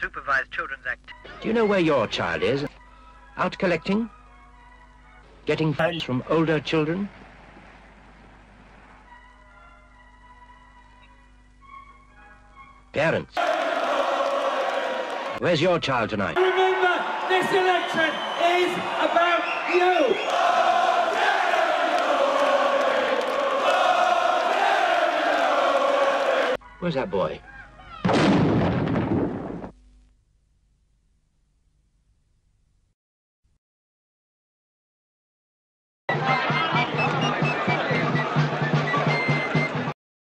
supervise children's act. Do you know where your child is? Out collecting? Getting phones from older children? Parents. Where's your child tonight? Remember, this election is about you. Where's that boy?